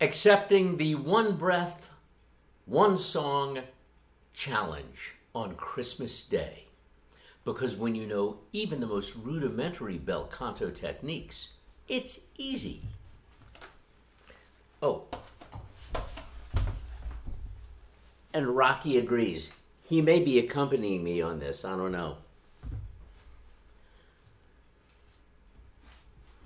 accepting the One Breath, One Song challenge on Christmas Day. Because when you know even the most rudimentary bel canto techniques, it's easy. Oh. And Rocky agrees. He may be accompanying me on this. I don't know.